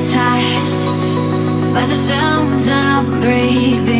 hypnotized by the sounds I'm breathing.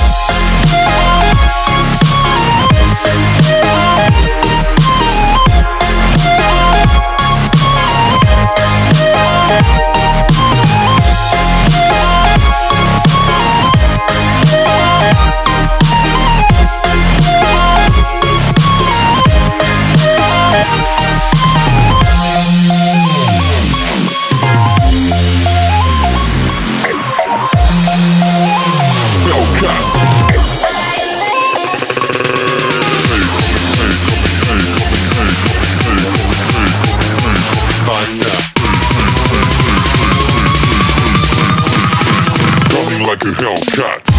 Like a Hellcat.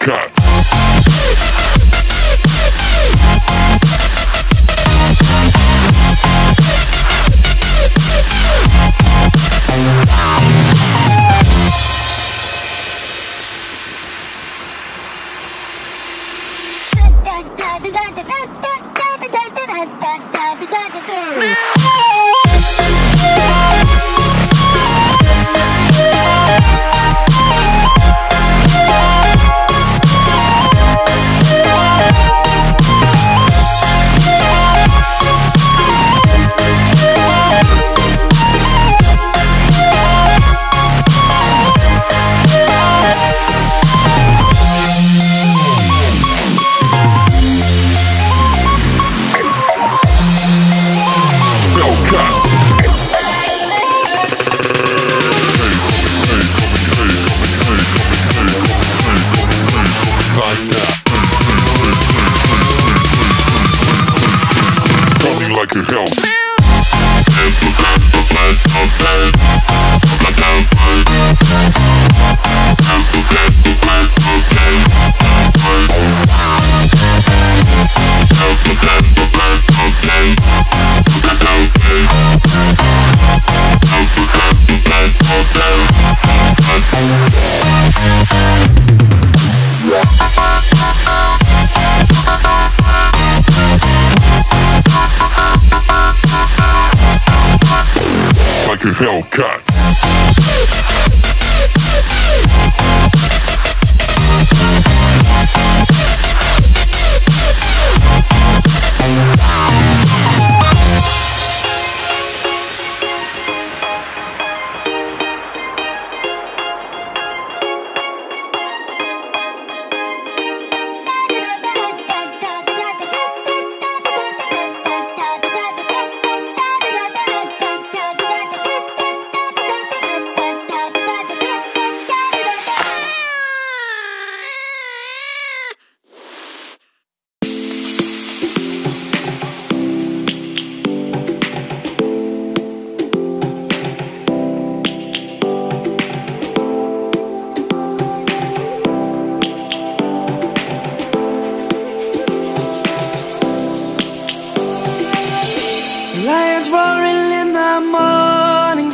cut. Da da da da da da da da da da da da da Hellcat. Hellcat.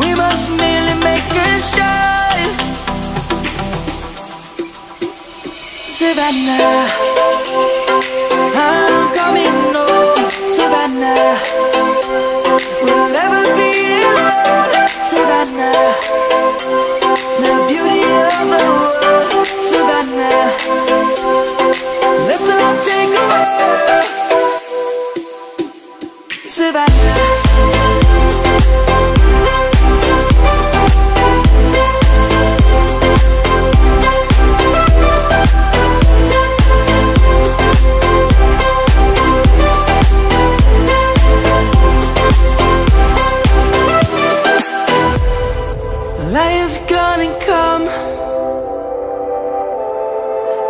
We must merely make a start. Savannah, I'm coming home. Savannah,